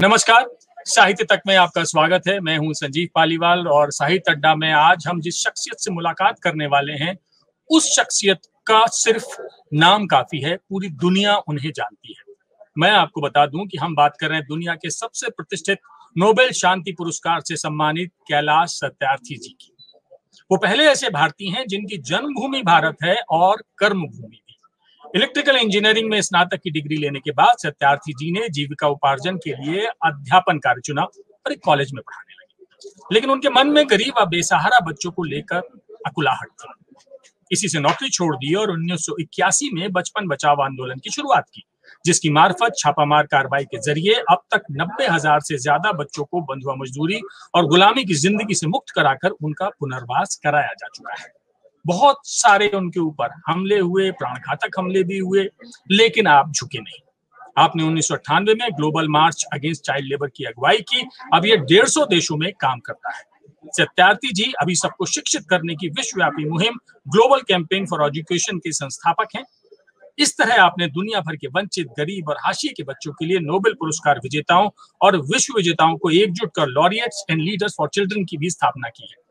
नमस्कार, साहित्य तक में आपका स्वागत है। मैं हूँ संजीव पालीवाल और साहित्य अड्डा में आज हम जिस शख्सियत से मुलाकात करने वाले हैं, उस शख्सियत का सिर्फ़ नाम काफ़ी है, पूरी दुनिया उन्हें जानती है। मैं आपको बता दूँ कि हम बात कर रहे हैं दुनिया के सबसे प्रतिष्ठित नोबेल शांति पुरस्कार से सम्मानित कैलाश सत्यार्थी जी की। वो पहले ऐसे भारतीय हैं जिनकी जन्मभूमि भारत है और कर्मभूमि भी। इलेक्ट्रिकल इंजीनियरिंग में स्नातक की डिग्री लेने के बाद सत्यार्थी जी ने जीविका उपार्जन के लिए अध्यापन कार्य चुना और एक कॉलेज में पढ़ाने लगे। लेकिन उनके मन में गरीब और बेसहारा बच्चों को लेकर अकुलाहट थी। इसी से नौकरी छोड़ दी और उन्नीस सौ इक्यासी में बचपन बचाव आंदोलन की शुरुआत की, जिसकी मार्फत छापामार कार्रवाई के ज़रिए अब तक नब्बे हज़ार से ज़्यादा बच्चों को बंधुआ मजदूरी और गुलामी की ज़िंदगी से मुक्त कराकर उनका पुनर्वास कराया जा चुका है। बहुत सारे उनके ऊपर हमले हुए, प्राणघातक हमले भी हुए, लेकिन आप झुके नहीं। आपने उन्नीस सौ अट्ठानवे में global march against child labour की अगुवाई की। अब ये डेढ़ देशों में काम करता है। सत्यार्थी जी, अभी सबको शिक्षित करने की विश्वव्यापी मुहिम ग्लोबल कैंपेन फॉर एजुकेशन के संस्थापक हैं। इस तरह आपने दुनिया भर के वंचित, गरीब और हाशिए के बच्चों के लिए नोबेल पुरस्कार विजेताओं और विश्व विजेताओं को एकजुट कर laureates and leaders for children की भी स्थापना की है।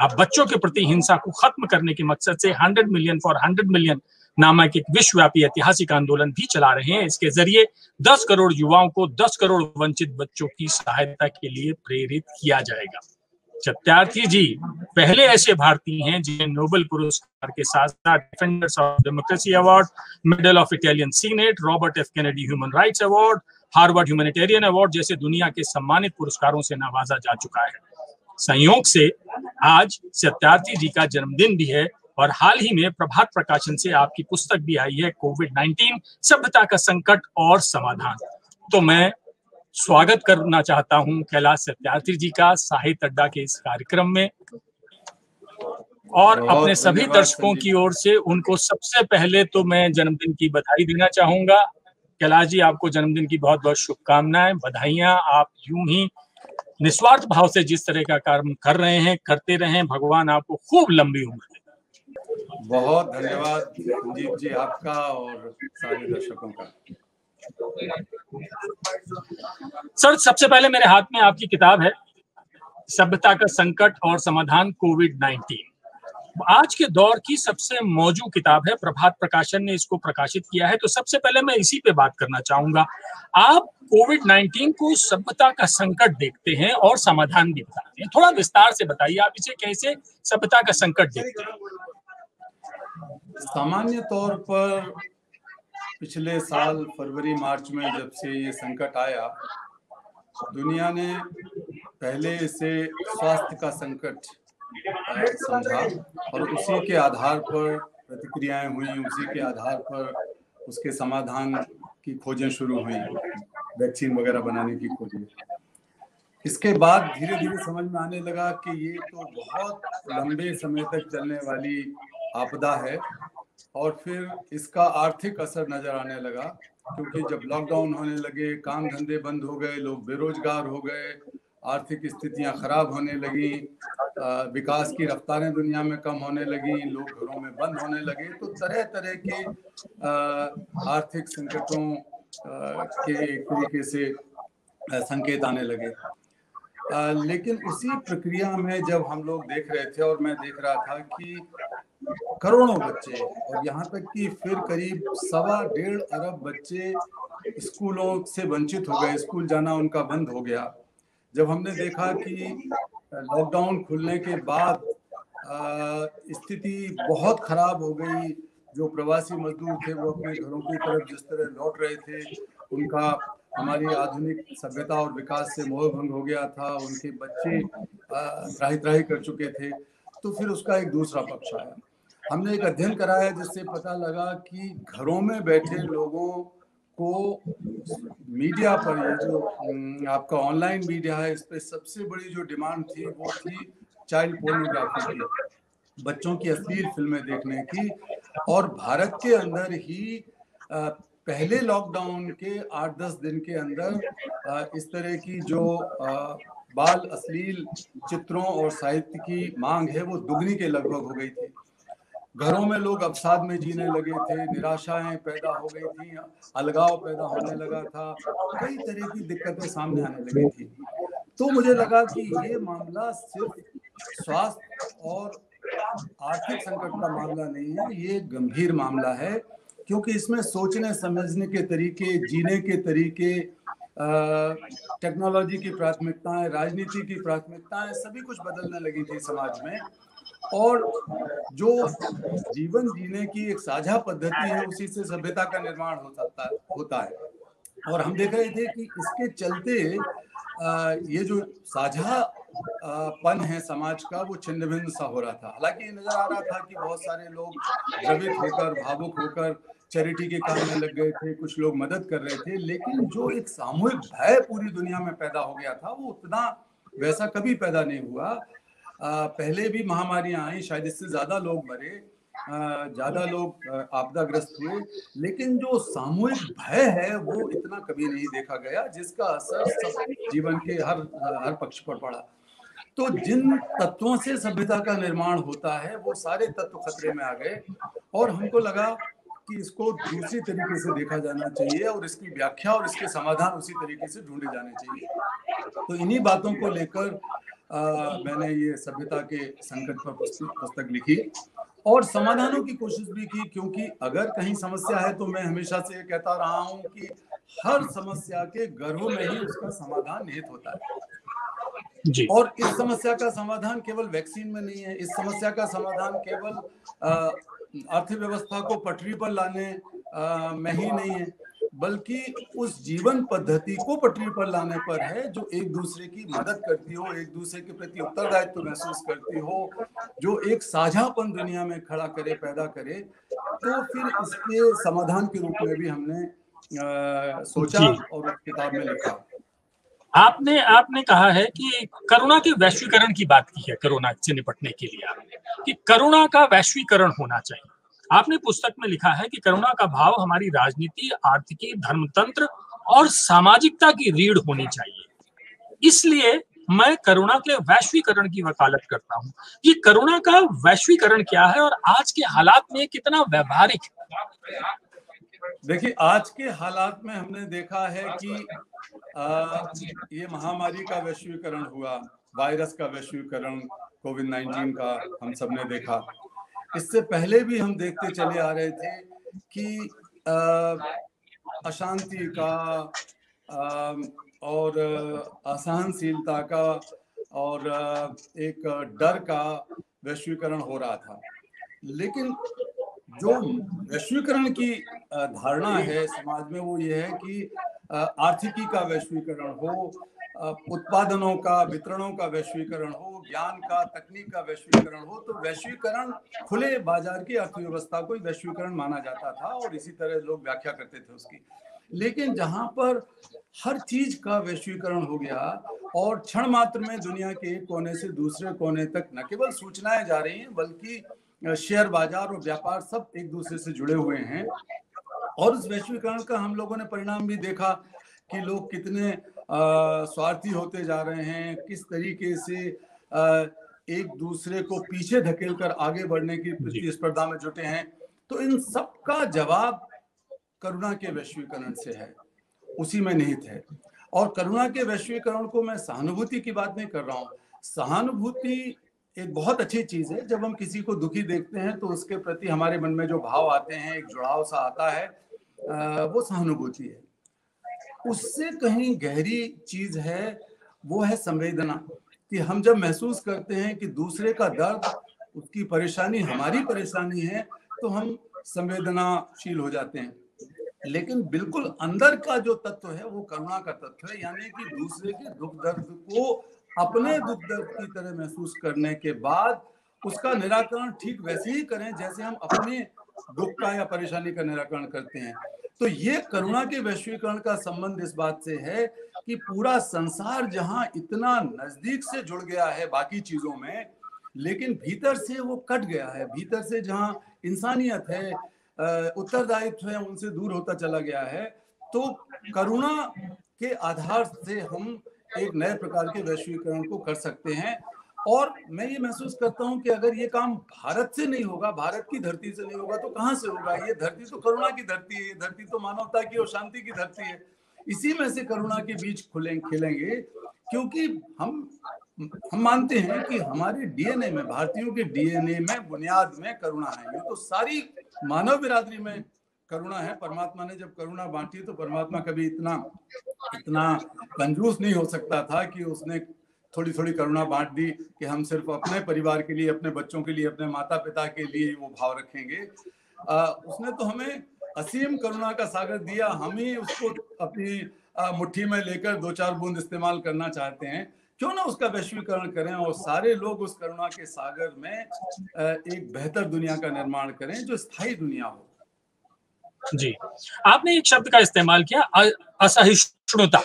आप बच्चों के प्रति हिंसा को खत्म करने के मकसद से 100 मिलियन फॉर 100 मिलियन नामक एक विश्वव्यापी ऐतिहासिक आंदोलन भी चला रहे हैं। इसके ज़रिए 10 करोड़ युवाओं को 10 करोड़ वंचित बच्चों की सहायता के लिए प्रेरित किया जाएगा। सत्यार्थी जी, पहले ऐसे भारतीय हैं जिन्हें नोबेल पुरस्कार के साथ साथ defenders of democracy award medal of Italian senate Robert F Kennedy human rights award Harvard humanitarian award जैसे दुनिया के सम्मानित पुरस्कारों से नवाजा जा चुका है। संयोग से आज सत्यार्थी जी का जन्मदिन भी है और हाल ही में प्रभात प्रकाशन से आपकी पुस्तक भी आई है कोविड 19 सभ्यता का संकट और समाधान। तो मैं स्वागत करना चाहता हूँ कैलाश सत्यार्थी जी का साहित्य अड्डा के इस कार्यक्रम में। और अपने सभी दर्शकों की ओर से उनको सबसे पहले तो मैं जन्मदिन की बधाई देना चाहूँगा। कैलाश जी आपको जन्मदिन की बहुत बहुत शुभकामनाएँ बधाइयाँ आप यूँ ही निस्वार्थ भाव से जिस तरह का कार्य कर रहे हैं करते रहे भगवान आपको खूब लंबी उम्र दे बहुत धन्यवाद संजीव जी आपका और सारे दर्शकों का। सर सबसे पहले मेरे हाथ में आपकी किताब है सभ्यता का संकट और समाधान कोविड 19 आज के दौर की सबसे मौजू किताब है, प्रभात प्रकाशन ने इसको प्रकाशित किया है। तो सबसे पहले मैं इसी पे बात करना चाहूँगा। आप कोविड 19 को सभ्यता का संकट देखते हैं और समाधान भी बताते हैं। थोड़ा विस्तार से बताइए, आप इसे कैसे सभ्यता का संकट देखते हैं? सामान्य तौर पर पिछले साल फरवरी, मार्च में जब से ये संकट आया, दुनिया ने पहले इसे स्वास्थ्य का संकट समझा और उसी के आधार पर प्रतिक्रियाएँ हुई, उसी के आधार पर उसके समाधान की खोजें शुरू हुई, वैक्सीन वगैरह बनाने की खोजें। इसके बाद धीरे धीरे समझ में आने लगा कि ये तो बहुत लंबे समय तक चलने वाली आपदा है और फिर इसका आर्थिक असर नज़र आने लगा, क्योंकि जब लॉकडाउन होने लगे, काम धंधे बंद हो गए, लोग बेरोजगार हो गए आर्थिक स्थितियाँ खराब होने लगी विकास की रफ्तारें दुनिया में कम होने लगी, लोग घरों में बंद होने लगे तो तरह तरह के आर्थिक संकटों के एक तरीके से संकेत आने लगे। लेकिन उसी प्रक्रिया में जब हम लोग देख रहे थे और मैं देख रहा था कि करोड़ों बच्चे, और यहाँ तक कि फिर करीब सवा डेढ़ अरब बच्चे स्कूलों से वंचित हो गए, स्कूल जाना उनका बंद हो गया। जब हमने देखा कि लॉकडाउन खुलने के बाद स्थिति बहुत खराब हो गई। जो प्रवासी मजदूर थे, वो अपने घरों की तरफ़ जिस तरह लौट रहे थे, उनका हमारी आधुनिक सभ्यता और विकास से मोह भंग हो गया था, उनके बच्चे त्राही त्राही कर चुके थे। तो फिर उसका एक दूसरा पक्ष आया। हमने एक अध्ययन कराया, जिससे पता लगा कि घरों में बैठे लोगों को मीडिया पर ये जो आपका ऑनलाइन मीडिया है, इस पर सबसे बड़ी जो डिमांड थी, वो थी चाइल्ड पोर्नोग्राफी की, बच्चों की अश्लील फ़िल्में देखने की। और भारत के अंदर ही पहले लॉकडाउन के आठ दस दिन के अंदर इस तरह की जो बाल अश्लील चित्रों और साहित्य की मांग है, वो दुगनी के लगभग हो गई थी। घरों में लोग अवसाद में जीने लगे थे, निराशाएँ पैदा हो गई थी, अलगाव पैदा होने लगा था, कई तरह की दिक्कतें सामने आने लगी थी। तो मुझे लगा कि ये मामला सिर्फ़ स्वास्थ्य और आर्थिक संकट का मामला नहीं है, ये गंभीर मामला है, क्योंकि इसमें सोचने, समझने के तरीके, जीने के तरीके टेक्नोलॉजी की प्राथमिकताएँ, राजनीति की प्राथमिकताएँ, सभी कुछ बदलने लगी थी समाज में। और जो जीवन जीने की एक साझा पद्धति है, उसी से सभ्यता का निर्माण हो सकता होता है। और हम देख रहे थे कि इसके चलते ये जो साझा पन है समाज का, वो छिन्न भिन्न सा हो रहा था। हालाँकि ये नज़र आ रहा था कि बहुत सारे लोग द्रवित होकर, भावुक होकर चैरिटी के काम में लग गए थे, कुछ लोग मदद कर रहे थे, लेकिन जो एक सामूहिक भय पूरी दुनिया में पैदा हो गया था, वो उतना वैसा कभी पैदा नहीं हुआ। पहले भी महामारियाँ आई, शायद इससे ज़्यादा लोग मरे ज़्यादा लोग आपदाग्रस्त हुए, लेकिन जो सामूहिक भय है, वो इतना कभी नहीं देखा गया, जिसका असर सब जीवन के हर हर पक्ष पर पड़ा। तो जिन तत्वों से सभ्यता का निर्माण होता है, वो सारे तत्व खतरे में आ गए, और हमको लगा कि इसको दूसरी तरीके से देखा जाना चाहिए, और इसकी व्याख्या और इसके समाधान उसी तरीके से ढूंढे जाने चाहिए। तो इन्हीं बातों को लेकर मैंने ये सभ्यता के संकट पर पुस्तक लिखी और समाधानों की कोशिश भी की क्योंकि अगर कहीं समस्या है तो मैं हमेशा से कहता रहा हूँ कि हर समस्या के गर्भ में ही उसका समाधान निहित होता है जी। और इस समस्या का समाधान केवल वैक्सीन में नहीं है इस समस्या का समाधान केवल अर्थव्यवस्था को पटरी पर लाने आ, में ही नहीं है बल्कि उस जीवन पद्धति को पटरी पर लाने पर है जो एक दूसरे की मदद करती हो एक दूसरे के प्रति उत्तरदायित्व महसूस करती हो जो एक साझापन दुनिया में खड़ा करे पैदा करे तो फिर इसके समाधान के रूप में भी हमने आ, सोचा और किताब में लिखा। आपने आपने कहा है कि करुणा के वैश्वीकरण की बात की है करुणा से निपटने के लिए आपने कि करुणा का वैश्वीकरण होना चाहिए। आपने पुस्तक में लिखा है कि करुणा का भाव हमारी राजनीति आर्थिकी धर्मतंत्र और सामाजिकता की रीढ़ होनी चाहिए। इसलिए मैं करुणा के वैश्वीकरण की वकालत करता हूँ। ये करुणा का वैश्वीकरण क्या है और आज के हालात में कितना व्यवहारिक देखिए आज के हालात में हमने देखा है कि आ, ये महामारी का वैश्वीकरण हुआ वायरस का वैश्वीकरण कोविड नाइन्टीन का हम सबने देखा। इससे पहले भी हम देखते चले आ रहे थे कि अशांति का आ, और असहनशीलता का और एक डर का वैश्वीकरण हो रहा था। लेकिन जो वैश्वीकरण की धारणा है समाज में वो ये है कि आर्थिकी का वैश्वीकरण हो उत्पादनों का, वितरणों का वैश्वीकरण हो, ज्ञान का, तकनीक का वैश्वीकरण हो तो वैश्वीकरण खुले बाज़ार की अर्थव्यवस्था को वैश्वीकरण माना जाता था और इसी तरह लोग व्याख्या करते थे उसकी। लेकिन जहाँ पर हर चीज़ का वैश्वीकरण हो गया और क्षण मात्र में दुनिया के एक कोने से दूसरे कोने तक न केवल सूचनाएँ जा रही हैं, बल्कि शेयर बाज़ार और व्यापार सब एक दूसरे से जुड़े हुए हैं। और उस वैश्वीकरण का हम लोगों ने परिणाम भी देखा कि लोग कितने स्वार्थी होते जा रहे हैं। किस तरीके से एक दूसरे को पीछे धकेल कर आगे बढ़ने की प्रतिस्पर्धा में जुटे हैं। तो इन सब का जवाब करुणा के वैश्वीकरण से है। उसी में निहित है। और करुणा के वैश्वीकरण को मैं सहानुभूति की बात नहीं कर रहा हूँ। सहानुभूति एक बहुत अच्छी चीज़ है। जब हम किसी को दुखी देखते हैं तो उसके प्रति हमारे मन में जो भाव आते हैं एक जुड़ाव सा आता है वो सहानुभूति है। उससे कहीं गहरी चीज़ है, वो है संवेदना, कि हम जब महसूस करते हैं कि दूसरे का दर्द, उसकी परेशानी हमारी परेशानी है तो हम संवेदनाशील हो जाते हैं। लेकिन बिल्कुल अंदर का जो तत्व है, वो करुणा का तत्व है, यानी कि दूसरे के दुख दर्द को अपने दुख दर्द की तरह महसूस करने के बाद, उसका निराकरण ठीक वैसे ही करें, जैसे हम अपने दुख का या परेशानी का निराकरण करते हैं। तो ये करुणा के वैश्वीकरण का संबंध इस बात से है कि पूरा संसार जहाँ इतना नज़दीक से जुड़ गया है बाकी चीज़ों में, लेकिन भीतर से वो कट गया है। भीतर से जहाँ इंसानियत है उत्तरदायित्व है, उनसे दूर होता चला गया है। तो करुणा के आधार से हम एक नए प्रकार के वैश्वीकरण को कर सकते हैं। और मैं ये महसूस करता हूँ कि अगर ये काम भारत से नहीं होगा, भारत की धरती से नहीं होगा तो कहाँ से होगा? ये धरती तो करुणा की धरती है धरती तो मानवता की और शांति की धरती है। इसी में से करुणा के बीच खुलेंगे खेलेंगे, क्योंकि हम हम मानते हैं कि हमारे डीएनए में, भारतीयों के डीएनए में बुनियाद में करुणा है। ये तो सारी मानव बिरादरी में करुणा है। परमात्मा ने जब करुणा बांटी तो परमात्मा कभी इतना इतना कंजूस नहीं हो सकता था कि उसने थोड़ी थोड़ी करुणा बांट दी कि हम सिर्फ़ अपने परिवार के लिए अपने बच्चों के लिए अपने माता पिता के लिए वो भाव रखेंगे। आ, उसने तो हमें असीम करुणा का सागर दिया। हम ही उसको अपनी मुट्ठी में लेकर दो चार बूंद इस्तेमाल करना चाहते हैं। क्यों ना उसका वैश्वीकरण करें और सारे लोग उस करुणा के सागर में एक बेहतर दुनिया का निर्माण करें जो स्थायी दुनिया हो। जी। आपने एक शब्द का इस्तेमाल किया असहिष्णुता।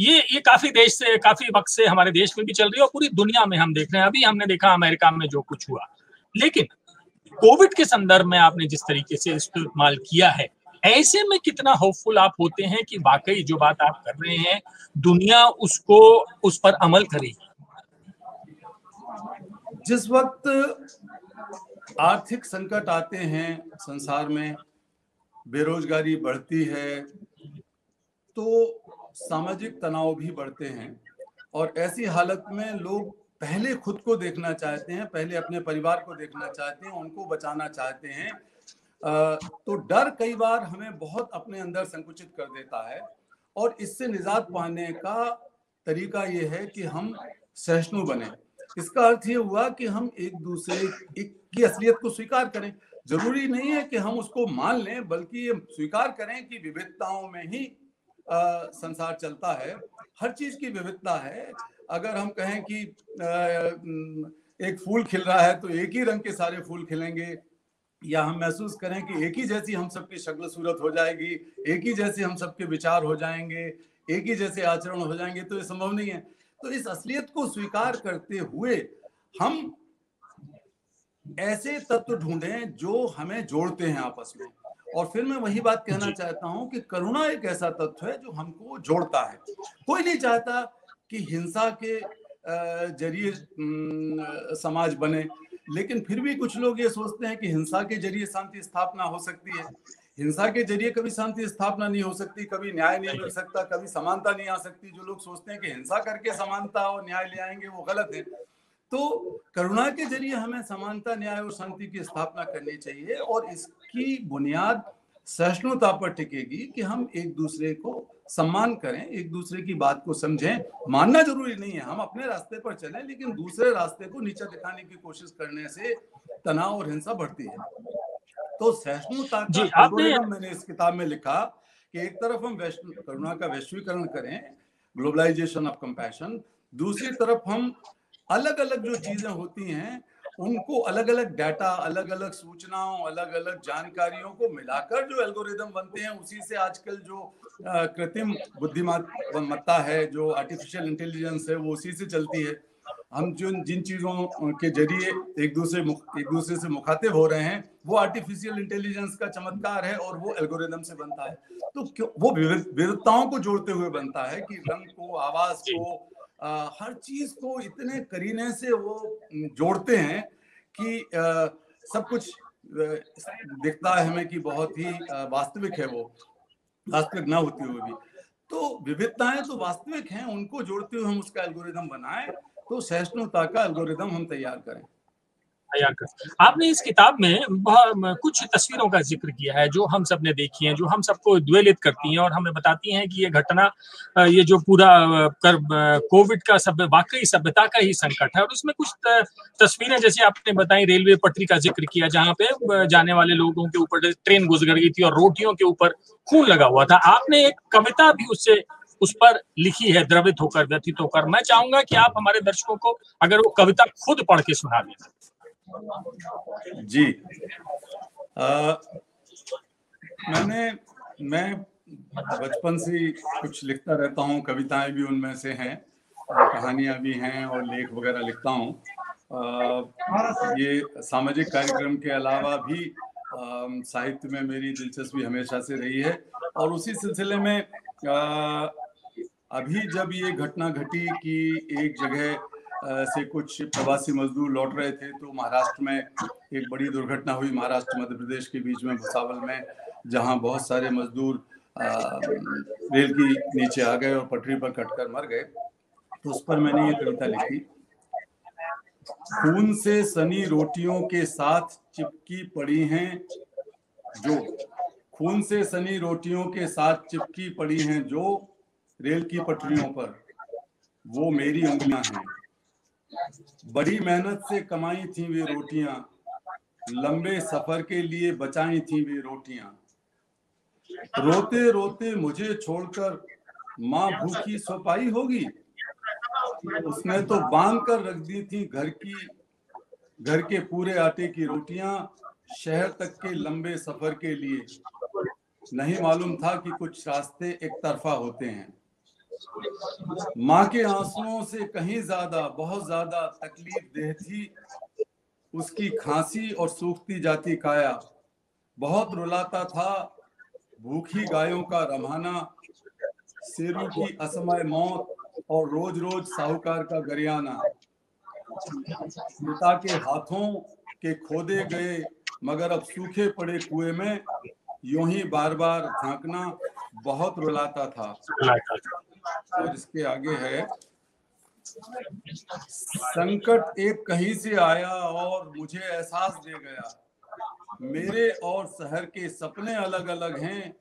ये ये काफ़ी देश से, काफ़ी वक्त से हमारे देश में भी चल रही है और पूरी दुनिया में हम देख रहे हैं। अभी हमने देखा अमेरिका में जो कुछ हुआ। लेकिन कोविड के संदर्भ में आपने जिस तरीके से इस्तेमाल किया है, ऐसे में कितना होपफुल आप होते हैं कि वाकई जो बात आप कर रहे हैं, दुनिया उसको, उस पर अमल करेगी जिस वक्त आर्थिक संकट आते हैं संसार में, बेरोजगारी बढ़ती है तो सामाजिक तनाव भी बढ़ते हैं और ऐसी हालत में लोग पहले खुद को देखना चाहते हैं, पहले अपने परिवार को देखना चाहते हैं, उनको बचाना चाहते हैं। तो डर कई बार हमें बहुत अपने अंदर संकुचित कर देता है और इससे निजात पाने का तरीका ये है कि हम सहिष्णु बने। इसका अर्थ ये हुआ कि हम एक दूसरे की असलियत को स्वीकार करें। ज़रूरी नहीं है कि हम उसको मान लें, बल्कि ये स्वीकार करें कि विविधताओं में ही संसार चलता है, हर चीज़ की विविधता है। अगर हम कहें कि एक फूल खिल रहा है तो एक ही रंग के सारे फूल खिलेंगे, या हम महसूस करें कि एक ही जैसी हम सबकी शक्ल सूरत हो जाएगी, एक ही जैसे हम सबके विचार हो जाएँगे, एक ही जैसे आचरण हो जाएँगे तो ये संभव नहीं है। तो इस असलियत को स्वीकार करते हुए हम ऐसे तत्व ढूंढें जो हमें जोड़ते हैं आपस में। और फिर मैं वही बात कहना चाहता हूँ कि करुणा एक ऐसा तत्व है जो हमको जोड़ता है। कोई नहीं चाहता कि हिंसा के ज़रिए समाज बने लेकिन फिर भी कुछ लोग ये सोचते हैं कि हिंसा के ज़रिए शांति स्थापना हो सकती है। हिंसा के ज़रिए कभी शांति स्थापना नहीं हो सकती कभी न्याय नहीं मिल सकता कभी समानता नहीं आ सकती। जो लोग सोचते हैं कि हिंसा करके समानता और न्याय ले आएँगे वो गलत है। तो करुणा के ज़रिए हमें समानता न्याय और शांति की स्थापना करनी चाहिए और इसकी बुनियाद सहिष्णुता पर टिकेगी कि हम एक दूसरे को सम्मान करें एक दूसरे की बात को समझें। मानना ज़रूरी नहीं है हम अपने रास्ते पर चलें लेकिन दूसरे रास्ते को नीचे दिखाने की कोशिश करने से तनाव और हिंसा बढ़ती है। तो सहिष्णुता का मैंने इस किताब में लिखा कि एक तरफ़ हम करुणा का वैश्वीकरण करें ग्लोबलाइजेशन ऑफ़ कंपैशन दूसरी तरफ़ हम अलग अलग जो चीज़ें होती हैं, उनको अलग अलग डाटा अलग अलग सूचनाओं अलग अलग जानकारियों को मिलाकर जो एल्गोरिदम बनते हैं, उसी से आजकल जो कृत्रिम बुद्धिमत्ता है, जो आर्टिफिशियल इंटेलिजेंस है, वो उसी से चलती है। हम जो जिन चीज़ों के ज़रिए एक दूसरे एक दूसरे से मुखातिब हो रहे हैं, वो आर्टिफिशियल इंटेलिजेंस का चमत्कार है और वो एल्गोरिदम से बनता है। तो क्यों, वो विविधताओं को जोड़ते हुए बनता है कि रंग को, आवाज़ को आ, हर चीज़ को इतने करीने से वो जोड़ते हैं कि आ, सब कुछ दिखता है हमें कि बहुत ही वास्तविक है वो। वास्तविक ना होती हुए भी। तो विविधताएँ तो वास्तविक हैं उनको जोड़ते हुए हम उसका एल्गोरिदम बनाएँ तो सहिष्णुता का एल्गोरिदम हम तैयार करें। तैयार कर। आपने इस किताब में कुछ तस्वीरों का ज़िक्र किया है, जो हम सबने देखी हैं, जो हम सबको द्वेलित करती हैं और हमें बताती हैं कि ये घटना ये जो पूरा कर कोविड का सब, वाकई सभ्यता का ही संकट है। और उसमें कुछ तस्वीरें जैसे आपने बताई, रेलवे पटरी का ज़िक्र किया, जहाँ पे जाने वाले लोगों के ऊपर, ट्रेन गुजर गई थी और रोटियों के ऊपर खून लगा हुआ था। आपने एक कविता भी उससे उस पर लिखी है, द्रवित होकर, व्यथित होकर। मैं चाहूँगा कि आप हमारे दर्शकों को अगर वो कविता खुद पढ़ के सुना दें। जी। आ, मैंने मैं बचपन से कुछ लिखता रहता हूँ कविताएँ भी उनमें से हैं कहानियाँ भी हैं और लेख वगैरह लिखता हूँ। ये सामाजिक कार्यक्रम के अलावा भी साहित्य में मेरी दिलचस्पी हमेशा से रही है और उसी सिलसिले में आ, अभी जब ये घटना घटी कि एक जगह से कुछ प्रवासी मजदूर लौट रहे थे तो महाराष्ट्र में एक बड़ी दुर्घटना हुई महाराष्ट्र, मध्य प्रदेश के बीच में, भुसावल में, जहाँ बहुत सारे मजदूर रेल की नीचे आ गए और पटरी पर कटकर मर गए। तो उस पर मैंने ये कविता लिखी। खून से सनी रोटियों के साथ चिपकी पड़ी हैं जो। खून से सनी रोटियों के साथ चिपकी पड़ी हैं जो रेल की पटरियों पर। वो मेरी उंगलियाँ हैं। बड़ी मेहनत से कमाई थी वे रोटियाँ, लंबे सफ़र के लिए बचाई थी वे रोटियाँ। रोते रोते मुझे छोड़कर माँ भूखी सपाई होगी? उसने तो बाँध कर रख दी थी घर की, घर के पूरे आटे की रोटियाँ शहर तक के लंबे सफ़र के लिए। नहीं मालूम था कि कुछ रास्ते एक तरफा होते हैं। माँ के आंसुओं से कहीं ज़्यादा, बहुत ज़्यादा तकलीफ़ देह थी। उसकी खांसी और सूखती जाती काया। बहुत रुलाता था भूखी गायों का रमाना। शेरू की असमय मौत और रोज रोज साहूकार का गरियाना। पिता के हाथों के खोदे गए, मगर अब सूखे पड़े कुएँ में यूँ ही बार बार झांकना बहुत रुलाता था। और इसके आगे है। संकट एक कहीं से आया और मुझे एहसास दे गया। मेरे और शहर के सपने अलग अलग हैं।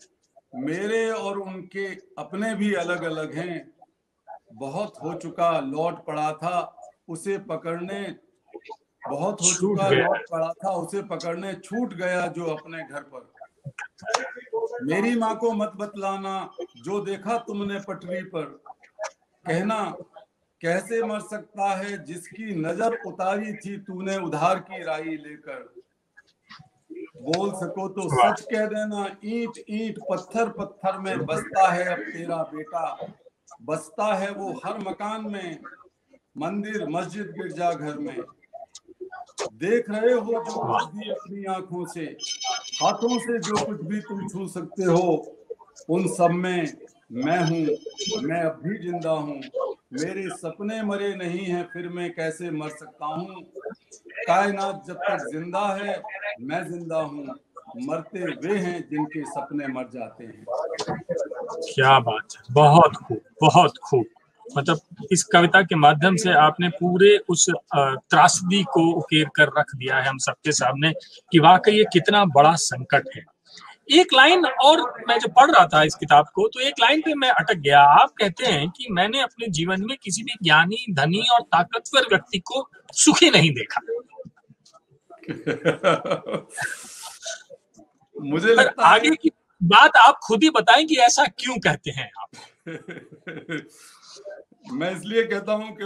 मेरे और उनके अपने भी अलग अलग हैं। बहुत हो चुका लौट पड़ा था उसे पकड़ने बहुत हो चुका लौट पड़ा था उसे पकड़ने छूट गया जो अपने घर पर। मेरी माँ को मत बतलाना, जो देखा तुमने पटरी पर। कहना, कैसे मर सकता है जिसकी नज़र उतारी थी तूने उधार की राई लेकर? बोल सको तो सच कह देना ईट ईट पत्थर पत्थर में बसता है अब तेरा बेटा। बसता है वो हर मकान में, मंदिर मस्जिद गिरजा घर में। देख रहे हो जो कुछ भी अपनी आँखों से, हाथों से जो कुछ भी तुम छू सकते हो, उन सब में मैं हूँ, मैं अब भी ज़िंदा हूँ। मेरे सपने मरे नहीं हैं, फिर मैं कैसे मर सकता हूँ? कायनात जब तक ज़िंदा है, मैं ज़िंदा हूँ। मरते वे हैं जिनके सपने मर जाते हैं। क्या बात है, बहुत खूब बहुत खूब। मतलब इस कविता के माध्यम से आपने पूरे उस त्रासदी को उकेर कर रख दिया है हम सबके सामने कि वाकई ये कितना बड़ा संकट है। एक लाइन और मैं जब पढ़ रहा था इस किताब को तो एक लाइन पे मैं अटक गया। आप कहते हैं कि मैंने अपने जीवन में किसी भी ज्ञानी धनी और ताकतवर व्यक्ति को सुखी नहीं देखा। मुझे लगता आगे की बात आप खुद ही बताएँ कि ऐसा क्यों कहते हैं आप? मैं इसलिए कहता हूँ कि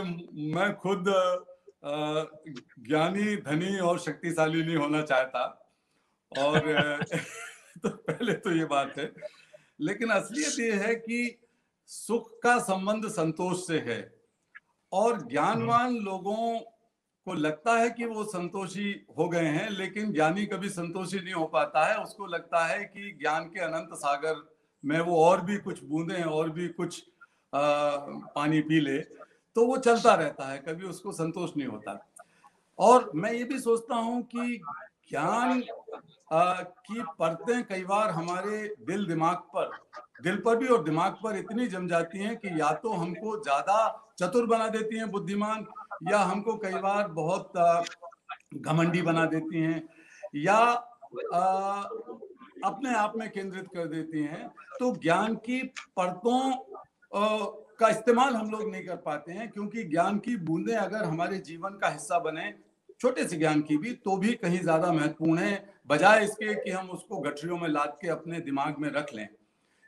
मैं खुद ज्ञानी धनी और शक्तिशाली नहीं होना चाहता। और तो पहले तो ये बात है। लेकिन असलियत ये है कि सुख का संबंध संतोष से है। और ज्ञानवान लोगों को लगता है कि वो संतोषी हो गए हैं लेकिन ज्ञानी कभी संतोषी नहीं हो पाता है। उसको लगता है कि ज्ञान के अनंत सागर में वो और भी कुछ बूंदे और भी कुछ पानी पी ले तो वो चलता रहता है, कभी उसको संतोष नहीं होता। और मैं ये भी सोचता हूँ कि ज्ञान की परतें कई बार हमारे दिल दिमाग पर, दिल पर भी और दिमाग पर इतनी जम जाती हैं कि या तो हमको ज़्यादा चतुर बना देती हैं बुद्धिमान, या हमको कई बार बहुत घमंडी बना देती हैं, या अपने आप में केंद्रित कर देती हैं। तो ज्ञान की परतों का इस्तेमाल हम लोग नहीं कर पाते हैं, क्योंकि ज्ञान की बूंदें अगर हमारे जीवन का हिस्सा बने, छोटे से ज्ञान की भी तो भी कहीं ज़्यादा महत्वपूर्ण है, बजाय इसके कि हम उसको गठरियों में लाद के अपने दिमाग में रख लें।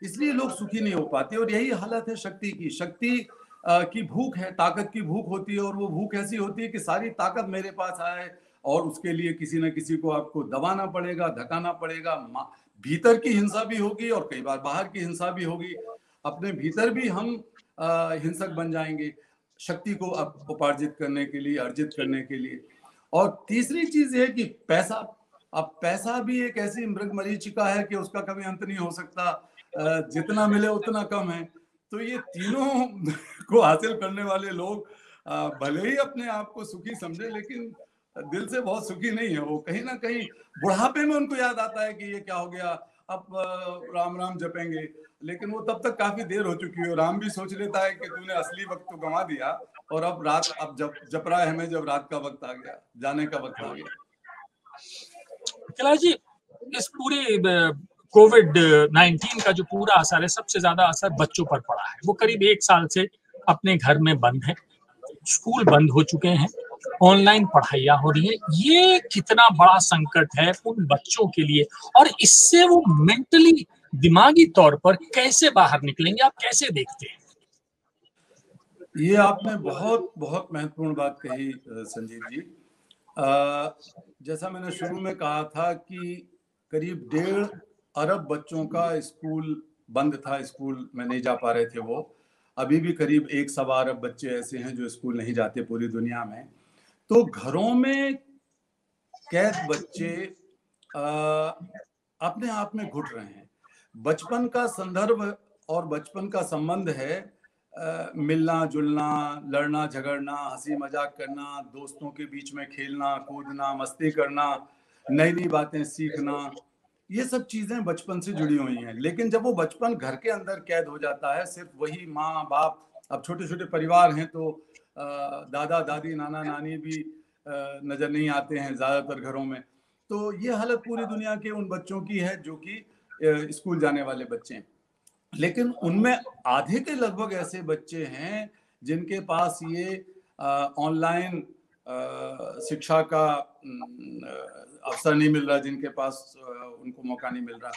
इसलिए लोग सुखी नहीं हो पाते, और यही हालत है शक्ति की। शक्ति की भूख है, ताकत की भूख होती है, और वो भूख ऐसी होती है कि सारी ताकत मेरे पास आए, और उसके लिए किसी न किसी को आपको दबाना पड़ेगा, धकाना पड़ेगा। भीतर की हिंसा भी होगी, और कई बार बाहर की हिंसा भी होगी। अपने भीतर भी हम हिंसक बन जाएँगे शक्ति को उपार्जित करने के लिए, अर्जित करने के लिए। और तीसरी चीज़ ये कि पैसा, अब पैसा भी एक ऐसी मृग मरीचिका है कि उसका कभी अंत नहीं हो सकता। जितना मिले उतना कम है। तो ये तीनों को हासिल करने वाले लोग भले ही अपने आप को सुखी समझे, लेकिन दिल से बहुत सुखी नहीं है वो। कहीं ना कहीं बुढ़ापे में उनको याद आता है कि ये क्या हो गया। अब राम राम जपेंगे। लेकिन वो तब तक काफ़ी देर हो चुकी है राम भी सोच लेता है कि तूने असली वक्त तो गंवा दिया और अब रात, अब जब जप रहा है हमें जब रात का वक्त आ गया, जाने का वक्त आ गया। कैलाश जी, इस पूरे कोविड नाइन्टीन का जो पूरा असर है, सबसे ज़्यादा असर बच्चों पर पड़ा है। वो करीब एक साल से अपने घर में बंद है, स्कूल बंद हो चुके हैं, ऑनलाइन पढ़ाइया हो रही है। ये कितना बड़ा संकट है उन बच्चों के लिए, और इससे वो मेंटली दिमागी तौर पर कैसे बाहर निकलेंगे आप कैसे देखते हैं? ये आपने बहुत बहुत महत्वपूर्ण बात कही संजीव जी। आ, जैसा मैंने शुरू में कहा था कि करीब डेढ़ अरब बच्चों का स्कूल बंद था स्कूल में नहीं जा पा रहे थे वो। अभी भी करीब एक सवा अरब बच्चे ऐसे हैं जो स्कूल नहीं जाते पूरी दुनिया में। तो घरों में कैद बच्चे आ, अपने आप में घुट रहे हैं। बचपन का संदर्भ और बचपन का संबंध है आ, मिलना जुलना लड़ना झगड़ना हँसी मज़ाक करना दोस्तों के बीच में खेलना कूदना मस्ती करना नई नई बातें सीखना ये सब चीज़ें बचपन से जुड़ी हुई हैं। लेकिन जब वो बचपन घर के अंदर कैद हो जाता है सिर्फ़ वही माँ बाप अब छोटे छोटे परिवार हैं तो आ, दादा दादी नाना नानी भी नज़र नहीं आते हैं ज़्यादातर घरों में। तो ये हालत पूरी दुनिया के उन बच्चों की है जो कि स्कूल जाने वाले बच्चे हैं। लेकिन उनमें आधे के लगभग ऐसे बच्चे हैं जिनके पास ये ऑनलाइन शिक्षा का अवसर नहीं मिल रहा, जिनके पास उनको मौका नहीं मिल रहा।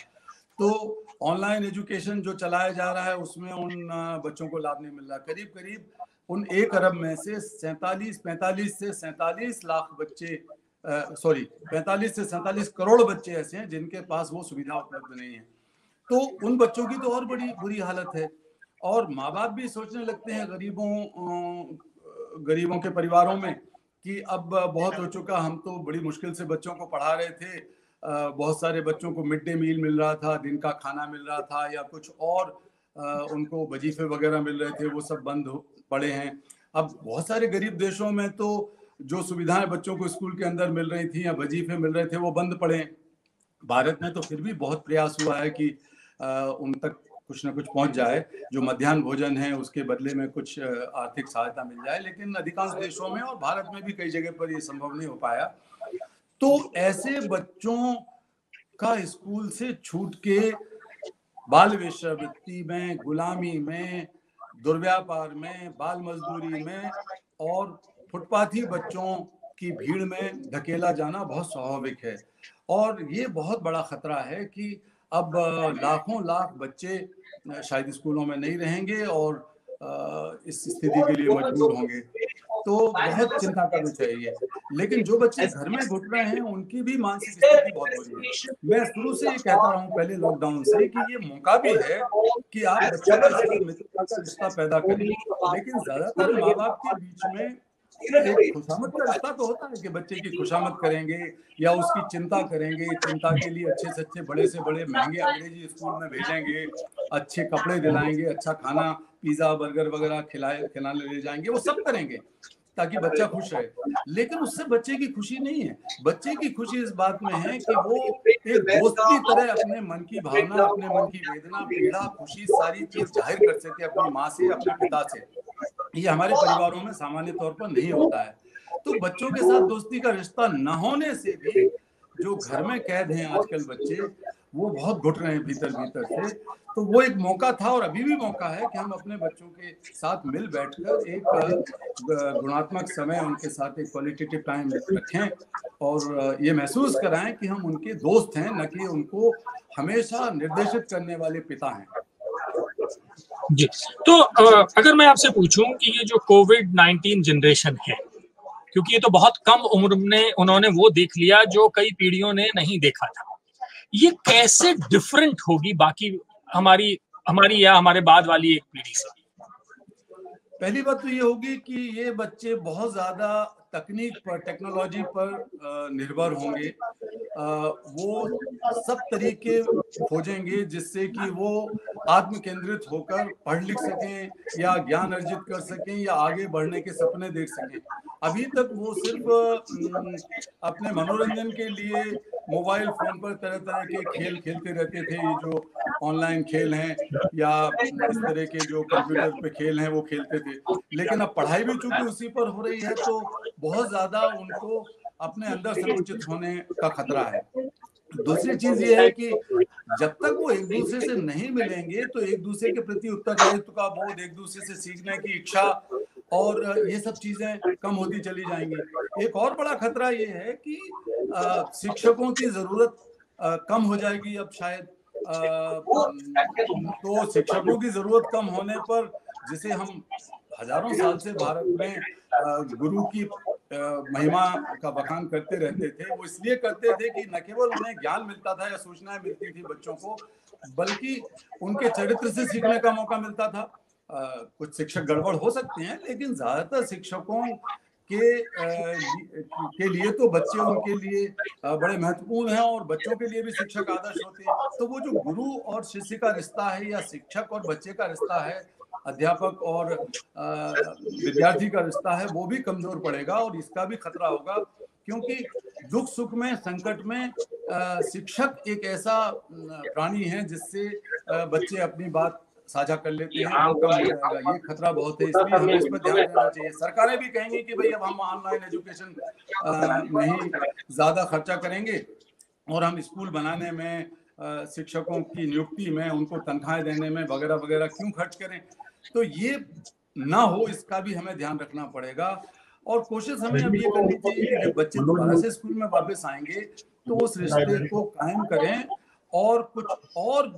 तो ऑनलाइन एजुकेशन जो चलाया जा रहा है, उसमें उन बच्चों को लाभ नहीं मिल रहा। करीब करीब उन एक अरब में से सैतालीस, पैंतालीस से सैतालीस लाख बच्चे सॉरी पैंतालीस से सैतालीस करोड़ बच्चे ऐसे हैं जिनके पास वो सुविधा उपलब्ध नहीं है। तो उन बच्चों की तो और बड़ी बुरी हालत है और माँ बाप भी सोचने लगते हैं गरीबों गरीबों के परिवारों में कि अब बहुत हो चुका, हम तो बड़ी मुश्किल से बच्चों को पढ़ा रहे थे। बहुत सारे बच्चों को मिड डे मील मिल रहा था, दिन का खाना मिल रहा था या कुछ और उनको वजीफे वगैरह मिल रहे थे, वो सब बंद पड़े हैं। अब बहुत सारे गरीब देशों में तो जो सुविधाएँ बच्चों को स्कूल के अंदर मिल रही थी या वजीफे मिल रहे थे, वो बंद पड़े भारत में तो फिर भी बहुत प्रयास हुआ है कि उन तक कुछ ना कुछ पहुँच जाए। जो मध्यान्ह भोजन है, उसके बदले में कुछ आर्थिक सहायता मिल जाए, लेकिन अधिकांश देशों में और भारत में भी कई जगह पर ये संभव नहीं हो पाया। तो ऐसे बच्चों का स्कूल से छूट के बाल वेश्यावृत्ति में, गुलामी में, दुर्व्यापार में, बाल मजदूरी में और फुटपाथी बच्चों की भीड़ में धकेला जाना बहुत स्वाभाविक है। और ये बहुत बड़ा खतरा है कि अब लाखों लाख बच्चे शायद स्कूलों में नहीं रहेंगे और इस स्थिति के लिए मजबूर होंगे। तो बहुत चिंता करनी चाहिए। लेकिन जो बच्चे घर में घुट रहे हैं, उनकी भी मानसिक स्थिति बहुत बुरी है। मैं शुरू से ये कहता रहा हूँ, पहले लॉकडाउन से, कि ये मौका भी है कि आप बच्चों के रिश्ता पैदा करें। लेकिन ज़्यादातर माँ बाप के बीच में खुशामद का रिश्ता तो होता है कि बच्चे की खुशामद करेंगे या उसकी चिंता करेंगे, चिंता के लिए अच्छे से अच्छे, बड़े से बड़े, महँगे अंग्रेज़ी स्कूल में भेजेंगे, अच्छे कपड़े दिलाएँगे अच्छा खाना, पिज्जा, बर्गर वगैरह खिलाए, खिलाने ले जाएँगे, वो सब करेंगे ताकि बच्चा खुश रहे। लेकिन उससे बच्चे की खुशी नहीं है। बच्चे की खुशी इस बात में है कि वो एक दोस्त की तरह अपने मन की भावना, अपने मन की वेदना, पीड़ा, खुशी, सारी चीज़ ज़ाहिर कर सके अपनी माँ से, अपने पिता से। ये हमारे परिवारों में सामान्य तौर पर नहीं होता है। तो बच्चों के साथ दोस्ती का रिश्ता न होने से भी जो घर में कैद हैं आजकल बच्चे वो बहुत घुट रहे हैं भीतर भीतर से। तो वो एक मौका था और अभी भी मौका है कि हम अपने बच्चों के साथ मिल बैठकर एक गुणात्मक समय उनके साथ एक क्वालिटेटिव टाइम रखें और ये महसूस कराएँ कि हम उनके दोस्त हैं न कि उनको हमेशा निर्देशित करने वाले पिता हैं। जी। तो अगर मैं आपसे पूछूँ कि ये जो कोविड नाइन्टीन जनरेशन है, क्योंकि ये तो बहुत कम उम्र में उन्होंने वो देख लिया जो कई पीढ़ियों ने नहीं देखा था, ये कैसे डिफरेंट होगी बाकी हमारी हमारी या हमारे बाद वाली एक पीढ़ी से? पहली बात तो ये होगी कि ये बच्चे बहुत ज़्यादा तकनीक पर टेक्नोलॉजी पर निर्भर होंगे। वो सब तरीके खोजेंगे जिससे कि वो आत्म केंद्रित होकर पढ़ लिख सकें या ज्ञान अर्जित कर सकें या आगे बढ़ने के सपने देख सकें। अभी तक वो सिर्फ़ अपने मनोरंजन के लिए मोबाइल फ़ोन पर तरह तरह के खेल खेलते रहते थे जो ऑनलाइन खेल हैं या इस तरह के जो कंप्यूटर पे खेल हैं, वो खेलते थे। लेकिन अब पढ़ाई भी चूँकि उसी पर हो रही है तो बहुत ज़्यादा उनको अपने अंदर संकुचित होने का खतरा है। दूसरी चीज़ ये है कि जब तक वो एक दूसरे से नहीं मिलेंगे तो एक दूसरे के प्रति उत्तरदायित्व का बोध, एक दूसरे से सीखने की इच्छा और ये सब चीज़ें कम होती चली जाएँगी। एक और बड़ा खतरा ये है कि शिक्षकों की ज़रूरत कम हो जाएगी अब शायद। तो शिक्षकों की ज़रूरत कम होने पर जिसे हम हज़ारों साल से भारत में गुरु की महिमा का बखान करते रहते थे, वो इसलिए करते थे कि न केवल उन्हें ज्ञान मिलता था या सूचनाएँ मिलती थी बच्चों को, बल्कि उनके चरित्र से सीखने का मौका मिलता था। कुछ शिक्षक गड़बड़ हो सकते हैं, लेकिन ज़्यादातर शिक्षकों के के लिए तो बच्चे उनके लिए बड़े महत्वपूर्ण हैं और बच्चों के लिए भी शिक्षक आदर्श होते हैं। तो वो जो गुरु और शिष्य का रिश्ता है या शिक्षक और बच्चे का रिश्ता है, अध्यापक और विद्यार्थी का रिश्ता है, वो भी कमज़ोर पड़ेगा और इसका भी खतरा होगा। क्योंकि दुख सुख में, संकट में शिक्षक एक ऐसा प्राणी है जिससे बच्चे अपनी बात साझा कर लेते हैं हो जाएगा। ये खतरा बहुत है इसलिए हमें इस पर ध्यान देना चाहिए। सरकारें भी कहेंगी कि भाई अब हम ऑनलाइन एजुकेशन नहीं ज़्यादा खर्चा करेंगे और हम स्कूल बनाने में शिक्षकों की नियुक्ति में उनको तनख्वाहें देने में वगैरह वगैरह क्यों खर्च करें? तो ये ना हो इसका भी हमें ध्यान रखना पड़ेगा। और कोशिश हमें अब ये करनी चाहिए कि जब बच्चे दोबारा से स्कूल में वापस आएँगे तो उस रिश्ते को कायम करें और कुछ और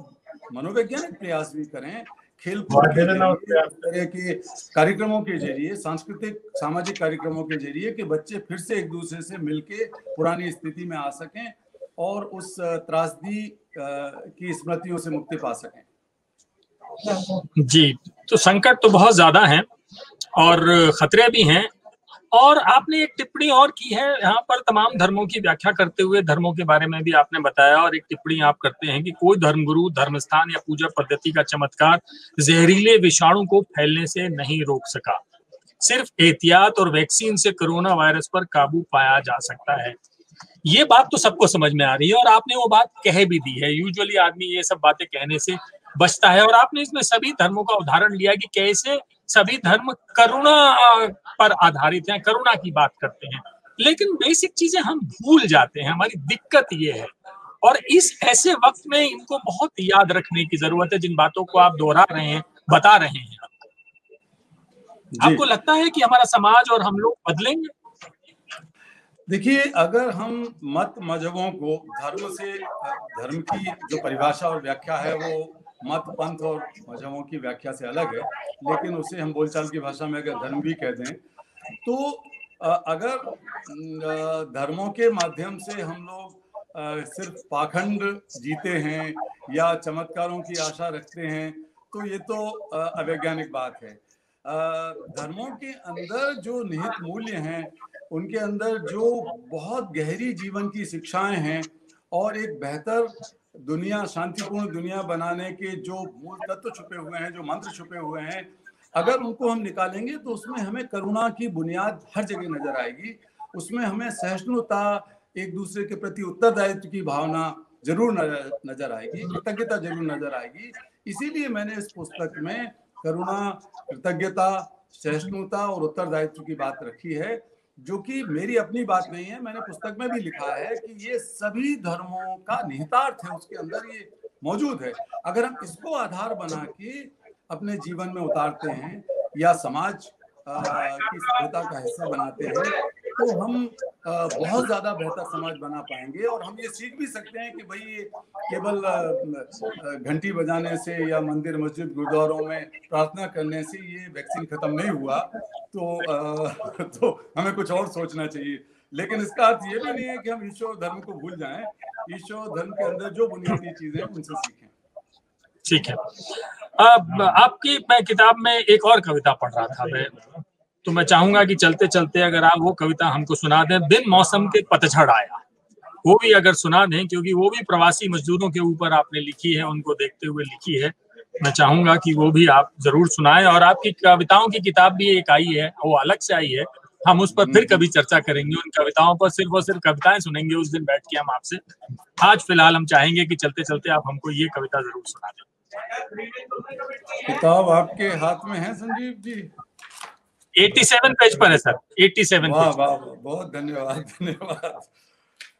मनोवैज्ञानिक प्रयास भी करें खेल तरह के कार्यक्रमों के ज़रिए सांस्कृतिक सामाजिक कार्यक्रमों के ज़रिए कि बच्चे फिर से एक दूसरे से मिलके पुरानी स्थिति में आ सकें और उस त्रासदी की स्मृतियों से मुक्ति पा सकें। जी तो संकट तो बहुत ज़्यादा है और खतरे भी हैं और आपने एक टिप्पणी और की है, यहाँ पर तमाम धर्मों की व्याख्या करते हुए, धर्मों के बारे में भी आपने बताया और एक टिप्पणी आप करते हैं कि कोई धर्मगुरु धर्म स्थान या पूजा पद्धति का चमत्कार जहरीले विषाणु को फैलने से नहीं रोक सका। सिर्फ़ एहतियात और वैक्सीन से कोरोना वायरस पर काबू पाया जा सकता है। ये बात तो सबको समझ में आ रही है और आपने वो बात कह भी दी है। यूजुअली आदमी ये सब बातें कहने से बचता है और आपने इसमें सभी धर्मों का उदाहरण लिया कि कैसे सभी धर्म करुणा पर आधारित हैं करुणा की बात करते हैं। लेकिन बेसिक चीज़ें हम भूल जाते हैं हमारी दिक्कत ये है। और इस ऐसे वक्त में इनको बहुत याद रखने की ज़रूरत है जिन बातों को आप दोहरा रहे हैं बता रहे हैं। आपको लगता है कि हमारा समाज और हम लोग बदलेंगे? देखिए अगर हम मत मजहबों को धर्म से धर्म की जो परिभाषा और व्याख्या है वो मत पंथ और मजहबों की व्याख्या से अलग है, लेकिन उसे हम बोलचाल की भाषा में अगर धर्म भी कह दें तो अगर धर्मों के माध्यम से हम लोग सिर्फ़ पाखंड जीते हैं या चमत्कारों की आशा रखते हैं तो ये तो अवैज्ञानिक बात है। धर्मों के अंदर जो निहित मूल्य हैं, उनके अंदर जो बहुत गहरी जीवन की शिक्षाएँ हैं और एक बेहतर दुनिया, शांतिपूर्ण दुनिया बनाने के जो मूल तत्व छुपे हुए हैं, जो मंत्र छुपे हुए हैं, अगर उनको हम निकालेंगे तो उसमें हमें करुणा की बुनियाद हर जगह नज़र आएगी। उसमें हमें सहिष्णुता, एक दूसरे के प्रति उत्तरदायित्व की भावना ज़रूर नज़र आएगी, कृतज्ञता ज़रूर नज़र आएगी। इसीलिए मैंने इस पुस्तक में करुणा, कृतज्ञता, सहिष्णुता और उत्तरदायित्व की बात रखी है। जो कि मेरी अपनी बात नहीं है मैंने पुस्तक में भी लिखा है कि ये सभी धर्मों का निहितार्थ है उसके अंदर ये मौजूद है। अगर हम इसको आधार बना के अपने जीवन में उतारते हैं या समाज आ, की सभ्यता का हिस्सा बनाते हैं तो हम बहुत ज़्यादा बेहतर समाज बना पाएँगे और हम ये सीख भी सकते हैं कि भाई केवल घंटी बजाने से या मंदिर, मस्जिद, गुरुद्वारों में प्रार्थना करने से ये वैक्सीन खत्म नहीं हुआ। तो तो हमें कुछ और सोचना चाहिए। लेकिन इसका अर्थ ये भी नहीं है कि हम ईश्वर धर्म को भूल जाएँ। ईश्वर धर्म के अंदर जो बुनियादी चीज़ें उनसे सीखें। ठीक है। आपकी, मैं किताब में एक और कविता पढ़ रहा था मैं। तो मैं चाहूँगा कि चलते चलते अगर आप वो कविता हमको सुना दें बिन मौसम के पतझड़ आया। वो भी अगर सुना दें क्योंकि वो भी प्रवासी मजदूरों के ऊपर आपने लिखी है उनको देखते हुए लिखी है। मैं चाहूँगा कि वो भी आप ज़रूर सुनाएँ और आपकी कविताओं की किताब भी एक आई है वो अलग से आई है। हम उस पर फिर हम्म। कभी चर्चा करेंगे उन कविताओं पर सिर्फ़ और सिर्फ़ कविताएँ सुनेंगे उस दिन बैठ के हम आपसे। आज फ़िलहाल हम चाहेंगे कि चलते चलते आप हमको ये कविता ज़रूर सुना दें। किताब आपके हाथ में है संजीव जी? 87 पेज पर है सर 87 वाह वाह बहुत धन्यवाद धन्यवाद।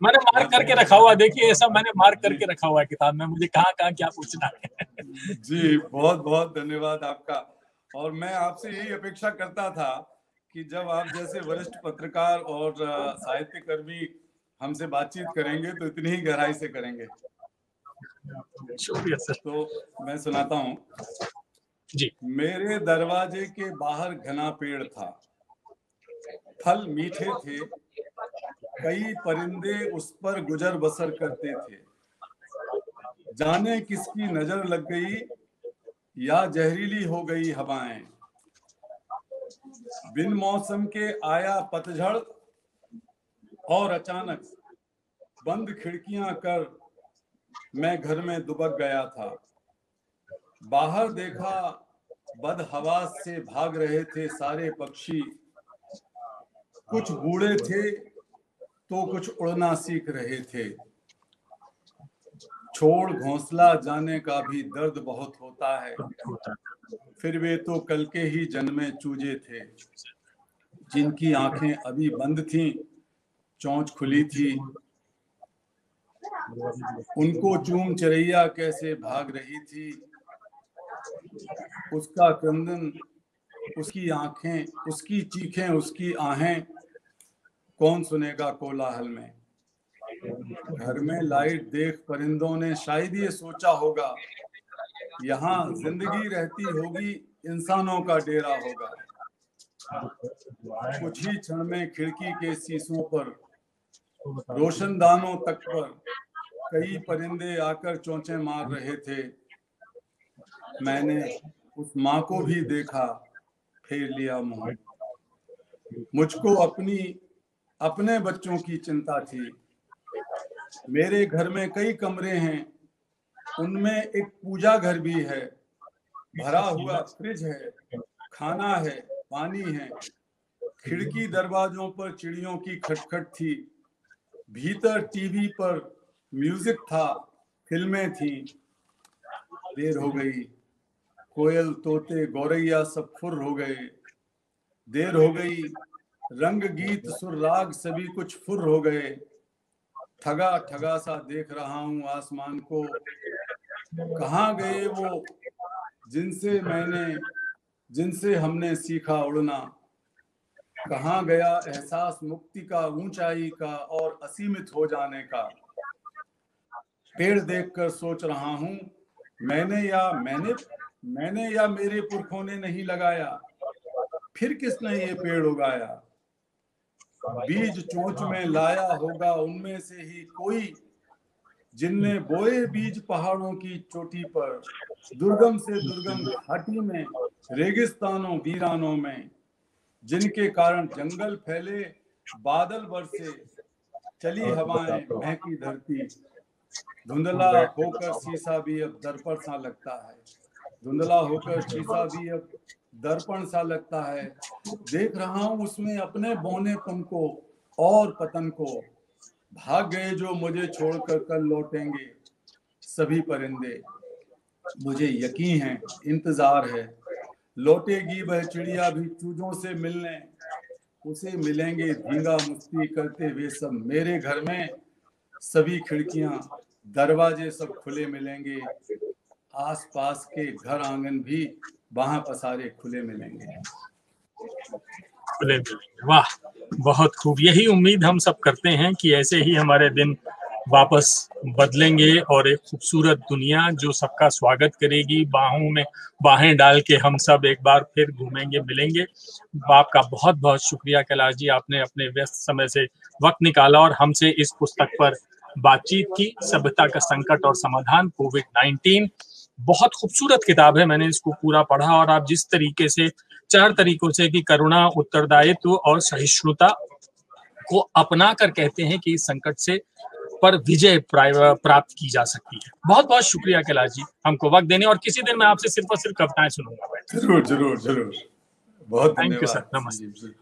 मैंने मार्क करके रखा हुआ देखिए ये सब मैंने मार्क करके रखा हुआ है किताब में मुझे कहाँ कहाँ क्या पूछना है। जी बहुत बहुत धन्यवाद आपका। और मैं आपसे यही अपेक्षा करता था कि जब आप जैसे वरिष्ठ पत्रकार और साहित्य कर्मी हमसे बातचीत करेंगे तो इतनी ही गहराई से करेंगे। शुक्रिया सर। तो मैं सुनाता हूँ। जी। मेरे दरवाजे के बाहर घना पेड़ था। फल मीठे थे। कई परिंदे उस पर गुजर बसर करते थे। जाने किसकी नज़र लग गई या जहरीली हो गई हवाएँ। बिन मौसम के आया पतझड़ और अचानक बंद खिड़कियाँ कर मैं घर में दुबक गया था। बाहर देखा बद हवास से भाग रहे थे सारे पक्षी। कुछ बूढ़े थे तो कुछ उड़ना सीख रहे थे। छोड़ घोंसला जाने का भी दर्द बहुत होता है। फिर वे तो कल के ही जन्मे चूजे थे। जिनकी आँखें अभी बंद थीं, चौंच खुली थी। उनको चूम चरैया कैसे भाग रही थी? उसका क्रंदन, उसकी आँखें, उसकी चीखें, उसकी आहें, कौन सुनेगा कोलाहल में? घर में लाइट देख परिंदों ने शायद ये सोचा होगा, यहाँ ज़िंदगी रहती होगी, इंसानों का डेरा होगा। कुछ ही क्षण में खिड़की के शीशों पर, रोशनदानों तक पर, कई परिंदे आकर चौंचे मार रहे थे। मैंने उस माँ को भी देखा, फेर लिया मुँह। मुझको अपनी, अपने बच्चों की चिंता थी। मेरे घर में कई कमरे हैं, उनमें एक पूजा घर भी है। भरा हुआ फ्रिज है, खाना है, पानी है। खिड़की दरवाजों पर चिड़ियों की खटखट थी। भीतर टीवी पर म्यूज़िक था, फ़िल्में थी। देर हो गई। कोयल, तोते, गौरैया सब फुर हो गए। देर हो गई, रंग गीत, सुर राग सभी कुछ फुर हो गए। ठगा ठगा सा देख रहा हूँ आसमान को। कहा गए वो? जिनसे मैंने, जिनसे हमने सीखा उड़ना। कहा गया एहसास मुक्ति का, ऊंचाई का और असीमित हो जाने का? पेड़ देखकर सोच रहा हूँ, मैंने या मैंने मैंने या मेरे पुरखों ने नहीं लगाया? फिर किसने ये पेड़ उगाया? बीज चोच में लाया होगा उनमें से ही कोई जिनने बोए बीज पहाड़ों की चोटी पर, दुर्गम से दुर्गम घाटी में, रेगिस्तानों वीरानों में, जिनके कारण जंगल फैले, बादल बरसे, चली हवाएँ महकी धरती। धुंधला होकर शीशा भी अब दर्पण सा लगता है। धुंधला होकर शीशा भी अब दर्पण सा लगता है। देख रहा हूँ उसमें अपने बोनेपन को और पतन को। भाग गए जो मुझे छोड़कर कल लौटेंगे सभी परिंदे। मुझे यकीन है, इंतज़ार है। लौटेगी वह चिड़िया भी चूजों से मिलने। उसे मिलेंगे धींगा मुस्ती करते हुए सब। मेरे घर में सभी खिड़कियाँ, दरवाजे सब खुले मिलेंगे। आस पास के घर आँगन भी वहाँ पसारे खुले मिलेंगे। खुले मिलेंगे। वाह, बहुत खूब। यही उम्मीद हम सब करते हैं कि ऐसे ही हमारे दिन वापस बदलेंगे और एक खूबसूरत दुनिया जो सबका स्वागत करेगी। बाहों में बाहें डाल के हम सब एक बार फिर घूमेंगे, मिलेंगे। आपका बहुत बहुत शुक्रिया कैलाश जी, आपने अपने व्यस्त समय से वक्त निकाला और हमसे इस पुस्तक पर बातचीत की। सभ्यता का संकट और समाधान, कोविड नाइन्टीन बहुत खूबसूरत किताब है मैंने इसको पूरा पढ़ा और आप जिस तरीके से चार तरीकों से कि करुणा उत्तरदायित्व और सहिष्णुता को अपना कर कहते हैं कि इस संकट से पर विजय प्राप्त की जा सकती है। बहुत बहुत शुक्रिया कैलाश जी हमको वक्त देने और किसी दिन मैं आपसे सिर्फ़ और सिर्फ़ कविताएँ सुनूँगा। ज़रूर ज़रूर ज़रूर। बहुत थैंक यू सर नमस्ते।